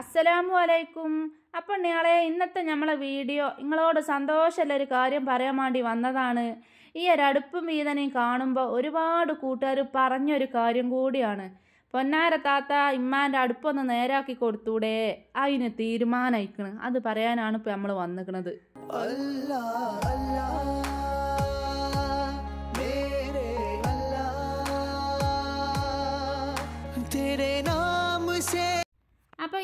അസ്സലാമു അലൈക്കും അപ്പം നിങ്ങളെ ഇന്നത്തെ നമ്മളെ വീഡിയോ നിങ്ങളോട് സന്തോഷമുള്ള ഒരു കാര്യം പറയാൻ വേണ്ടി വന്നതാണ് ഈ ഒരു അടുപ്പും വീതനയും കാണുമ്പോൾ ഒരുപാട് കൂട്ടുകാർ പറഞ്ഞൊരു കാര്യം കൂടിയാണ് പൊന്നാര താത്ത ഇമ്മാൻ്റെ അടുപ്പൊന്ന് നേരാക്കി കൊടുത്തൂടെ അതിന് തീരുമാനമായിക്കണ് അത് പറയാനാണ് ഇപ്പം നമ്മൾ വന്നിക്കണത് अल्लाह अल्लाह मेरे अल्लाह तेरे नाम से അപ്പോൾ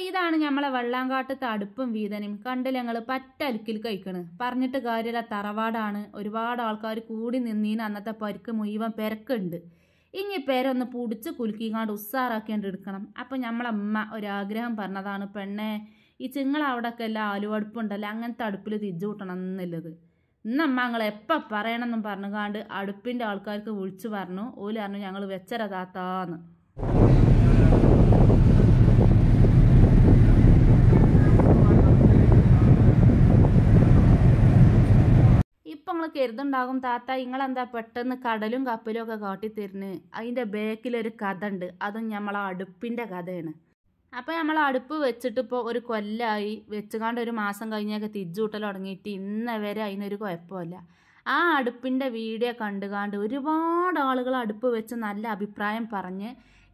ഇതാണ് നമ്മളെ വെള്ളാങ്കാട്ടത്തെ അടുപ്പും വീതനും. കണ്ടില്ല ഞങ്ങൾ പറ്റൽക്കിൽ കഴിക്കണ്. പറഞ്ഞിട്ട് കാര്യമില്ല തറവാടാണ്. ഒരുപാട് ആൾക്കാർ കൂടി നിന്നീന് അന്നത്തെ പരിക്ക് മുഴുവൻ പെരക്കുണ്ട്. ഇനി പേരൊന്ന് പുടിച്ച് കുലുക്കിങ്ങാണ്ട് ഉസ്സാറാക്കേണ്ടി എടുക്കണം. അപ്പം നമ്മളമ്മ ഒരാഗ്രഹം പറഞ്ഞതാണ് പെണ്ണെ ഈ ചിങ്ങള അവിടെയൊക്കെ എല്ലാം ആലുവടുപ്പുണ്ടല്ലോ അങ്ങനത്തെ അടുപ്പിൽ തിരിച്ചു കൂട്ടണം എന്നുള്ളത്. ഇന്നമ്മ ഞങ്ങൾ എപ്പോൾ പറയണമെന്നും പറഞ്ഞുകാണ്ട് അടുപ്പിന്റെ ആൾക്കാർക്ക് വിളിച്ചു പറഞ്ഞു. ഓൽ പറഞ്ഞു ഞങ്ങൾ വെച്ചര താത്താന്ന് ഇപ്പം നിങ്ങൾ കരുതുണ്ടാകും താത്ത നിങ്ങളെന്താ പെട്ടെന്ന് കടലും കപ്പലും ഒക്കെ കാട്ടിത്തരുന്ന്? അതിന്റെ ബാക്കിലൊരു കഥ ഉണ്ട് അതും നമ്മളെ അടുപ്പിന്റെ കഥയാണ്. അപ്പോൾ നമ്മൾ അടുപ്പ് വെച്ചിട്ട് ഇപ്പോൾ ഒരു കൊല്ലമായി വെച്ചുകാണ്ട് ഒരു മാസം കഴിഞ്ഞൊക്കെ തിരിച്ചു കൂട്ടൽ തുടങ്ങിയിട്ട് ഇന്നേ വരെ അതിനൊരു കുഴപ്പമില്ല. ആ അടുപ്പിന്റെ വീഡിയോ കണ്ടുകാണ്ട് ഒരുപാട് ആളുകൾ അടുപ്പ് വെച്ച് നല്ല അഭിപ്രായം പറഞ്ഞ്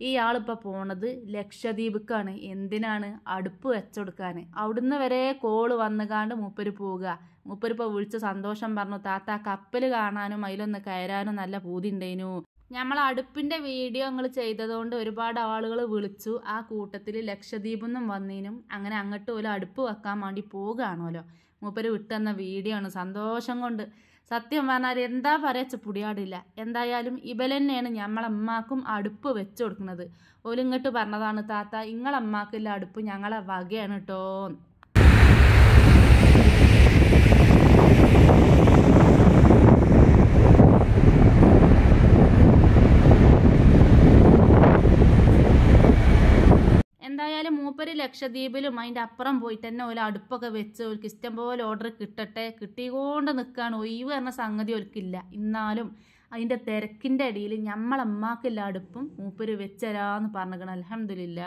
ഈ ആളിപ്പോൾ പോണത് ലക്ഷദ്വീപിക്കാണ്. എന്തിനാണ് അടുപ്പ് വെച്ചെടുക്കാൻ അവിടുന്ന് വരെ കോൾ വന്നുകാണ്ട് മൂപ്പര് പോവുക. മൂപ്പരിപ്പോൾ വിളിച്ച് സന്തോഷം പറഞ്ഞു താത്ത കപ്പൽ കാണാനും അതിലൊന്ന് കയറാനും നല്ല പൂതി ഉണ്ടേനു നമ്മൾ അടുപ്പിന്റെ വീഡിയോ നിങ്ങൾ ചെയ്തതുകൊണ്ട് ഒരുപാട് ആളുകൾ വിളിച്ചു. ആ കൂട്ടത്തിൽ ലക്ഷദ്വീപിൽ നിന്നും വന്നീനും. അങ്ങനെ അങ്ങോട്ട് പോലും അടുപ്പ് വെക്കാൻ വേണ്ടി പോകുകയാണല്ലോ മൂപ്പര് വിട്ടുതന്ന വീഡിയോ ആണ്. സന്തോഷം കൊണ്ട് സത്യം പറഞ്ഞാൽ എന്താ പറയച്ച പുടിയാടില്ല. എന്തായാലും ഇവലെന്നെയാണ് ഞമ്മളമ്മാക്കും അടുപ്പ് വെച്ച് കൊടുക്കുന്നത്. ഓലിങ്ങോട്ട് പറഞ്ഞതാണ് താത്ത ഇങ്ങളമ്മാക്കുള്ള അടുപ്പ് ഞങ്ങളെ വകയാണ് കേട്ടോ മൂപ്പര് ലക്ഷദ്വീപിലും അതിന്റെ അപ്പുറം പോയിട്ട് തന്നെ ഒരു അടുപ്പൊക്കെ വെച്ച് ഒരു ഇഷ്ടം പോലെ ഓർഡർ കിട്ടട്ടെ കിട്ടിക്കൊണ്ട് നിൽക്കുകയാണ് ഒഴിവ് പറഞ്ഞ സംഗതി ഓൽക്കില്ല. എന്നാലും അതിന്റെ തിരക്കിന്റെ ഇടയിൽ ഞമ്മളമ്മാക്കില്ല അടുപ്പും മൂപ്പര് വെച്ചരാന്ന് പറഞ്ഞിരിക്കണം അലഹമില്ല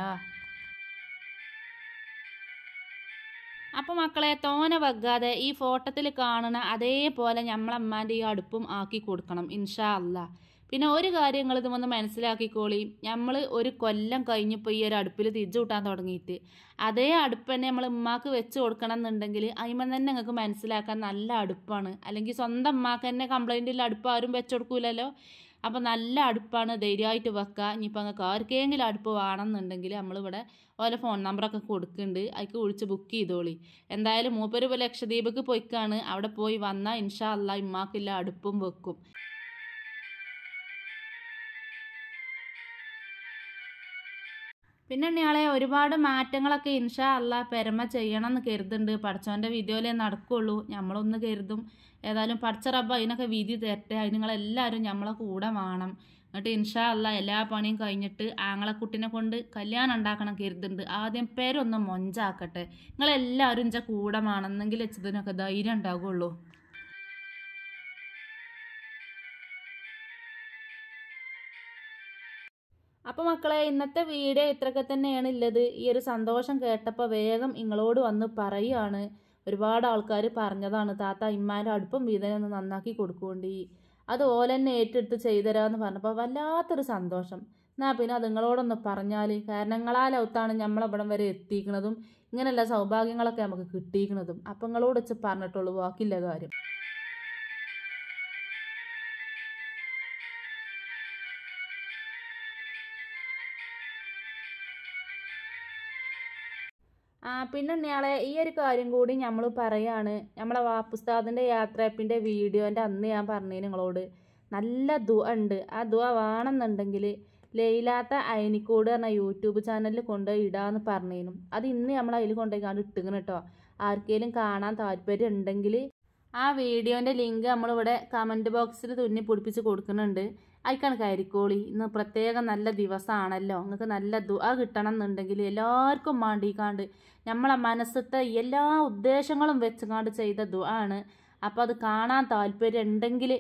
അപ്പോൾ മക്കളെ തോന വെക്കാതെ ഈ ഫോട്ടത്തിൽ കാണുന്ന അതേപോലെ നമ്മളമ്മാന്റെ ഈ അടുപ്പും ആക്കി കൊടുക്കണം ഇൻഷാ അല്ലാ പിന്നെ ഒരു കാര്യങ്ങൾ ഇതൊന്ന് മനസ്സിലാക്കിക്കോളി. നമ്മൾ ഒരു കൊല്ലം കഴിഞ്ഞപ്പോൾ ഈ ഒരു അടുപ്പിൽ തിരിച്ചു കൂട്ടാൻ തുടങ്ങിയിട്ട്. അതേ അടുപ്പ് തന്നെ നമ്മൾ ഉമ്മാക്ക് വെച്ച് കൊടുക്കണം എന്നുണ്ടെങ്കിൽ അതിമ തന്നെ നിങ്ങൾക്ക് മനസ്സിലാക്കാൻ നല്ല അടുപ്പാണ്. അല്ലെങ്കിൽ സ്വന്തം ഉമ്മാക്ക് തന്നെ ഇല്ല അടുപ്പ് ആരും വെച്ച് കൊടുക്കൂലല്ലോ. അപ്പോൾ നല്ല അടുപ്പാണ് ധൈര്യമായിട്ട് വെക്കുക ഇനിയിപ്പോൾ നിങ്ങൾക്ക് ആർക്കെങ്കിലും അടുപ്പ് വേണമെന്നുണ്ടെങ്കിൽ നമ്മളിവിടെ ഓരോ ഫോൺ നമ്പറൊക്കെ കൊടുക്കുന്നുണ്ട്. അതിക്ക് വിളിച്ച് ബുക്ക് ചെയ്തോളി. എന്തായാലും മൂപ്പര് ലക്ഷദ്വീപിക്ക് പോയിക്കാണ്. അവിടെ പോയി വന്നാൽ ഇൻഷാ അല്ല ഇമ്മാക്കില്ല അടുപ്പും വെക്കും. പിന്നെ ഇയാളെ ഒരുപാട് മാറ്റങ്ങളൊക്കെ ഇൻഷാ അല്ല പെരമ ചെയ്യണം എന്ന് കരുതുന്നുണ്ട്. പഠിച്ചവന്റെ വീഡിയോയിലേ നടക്കുള്ളൂ. നമ്മളൊന്ന് കരുതും. ഏതായാലും പഠിച്ച റബ്ബ് അതിനൊക്കെ വിധി തരട്ടെ. അതിന് നിങ്ങളെല്ലാവരും നമ്മളെ കൂടെ വേണം. എന്നിട്ട് ഇൻഷാ അല്ല എല്ലാ പണിയും കഴിഞ്ഞിട്ട് ആങ്ങളക്കുട്ടിനെ കൊണ്ട് കല്യാണം ഉണ്ടാക്കണം കരുതുന്നുണ്ട്. ആദ്യം പേരൊന്ന് മൊഞ്ചാക്കട്ടെ. നിങ്ങളെല്ലാവരും ഇഞ്ച കൂടെ വേണമെന്നെങ്കിൽ വെച്ചതിനൊക്കെ ധൈര്യം ഉണ്ടാകുള്ളൂ അപ്പോൾ മക്കളെ ഇന്നത്തെ വീഡിയോ ഇത്രയൊക്കെ തന്നെയാണ് ഉള്ളത് ഈ ഒരു സന്തോഷം കേട്ടപ്പോൾ വേഗം നിങ്ങളോട് വന്ന് പറയുകയാണ് ഒരുപാട് ആൾക്കാർ പറഞ്ഞതാണ് താത്ത ഇമ്മാന്റെ അടുപ്പം വീതനെ ഒന്ന് നന്നാക്കി കൊടുക്കുകൊണ്ടി അത് ഓലെന്നെ ഏറ്റെടുത്ത് ചെയ്തുതരാമെന്ന് പറഞ്ഞപ്പോൾ വല്ലാത്തൊരു സന്തോഷം. എന്നാൽ പിന്നെ അത് നിങ്ങളോടൊന്ന് പറഞ്ഞാൽ കാരണം നിങ്ങളാലൗത്താണ് നമ്മളവിടം വരെ എത്തിക്കണതും ഇങ്ങനെയുള്ള സൗഭാഗ്യങ്ങളൊക്കെ നമുക്ക് കിട്ടിയിരിക്കുന്നതും അപ്പം നിങ്ങളോട് വെച്ച് പറഞ്ഞിട്ടുള്ളൂ ബാക്കില്ല കാര്യം. പിന്നെ ഇയാളെ ഈ ഒരു കാര്യം കൂടി നമ്മൾ പറയാണ്. നമ്മളെ വാപ്പുസ്താദിന്റെ യാത്രയപ്പിന്റെ വീഡിയോന്റെ അന്ന് ഞാൻ പറഞ്ഞു നിങ്ങളോട് നല്ല ദുവ ഉണ്ട്. ആ ദുവ വേണമെന്നുണ്ടെങ്കിൽ ലയിലാത്ത അയനിക്കോട് പറഞ്ഞ യൂട്യൂബ് ചാനലിൽ കൊണ്ടുപോയി ഇടാന്ന് പറഞ്ഞേനും. അത് ഇന്ന് നമ്മൾ അതിൽ കൊണ്ടുപോയി കണ്ട് ഇട്ടുകണ് കേട്ടോ ആർക്കെങ്കിലും കാണാൻ താല്പര്യം ഉണ്ടെങ്കിൽ ആ വീഡിയോന്റെ ലിങ്ക് നമ്മളിവിടെ കമന്റ് ബോക്സിൽ തുന്നി പിടിപ്പിച്ച് കൊടുക്കുന്നുണ്ട്. അയക്കാണ് കരിക്കോളി ഇന്ന് പ്രത്യേകം നല്ല ദിവസമാണല്ലോ. നിങ്ങൾക്ക് നല്ല ദുആ കിട്ടണം എന്നുണ്ടെങ്കിൽ എല്ലാവർക്കും മാണ്ടിക്കാണ്ട് നമ്മളെ മനസ്സത്തെ എല്ലാ ഉദ്ദേശങ്ങളും വെച്ചുകാണ്ട് ചെയ്ത ദുആ ആണ് അപ്പോൾ അത് കാണാൻ താല്പര്യം ഉണ്ടെങ്കിൽ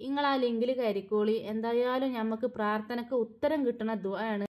നിങ്ങൾ ആ ലിങ്കിൽ കരിക്കോളി എന്തായാലും നമുക്ക് പ്രാർത്ഥനക്ക് ഉത്തരം കിട്ടണ ദുആ ആണ്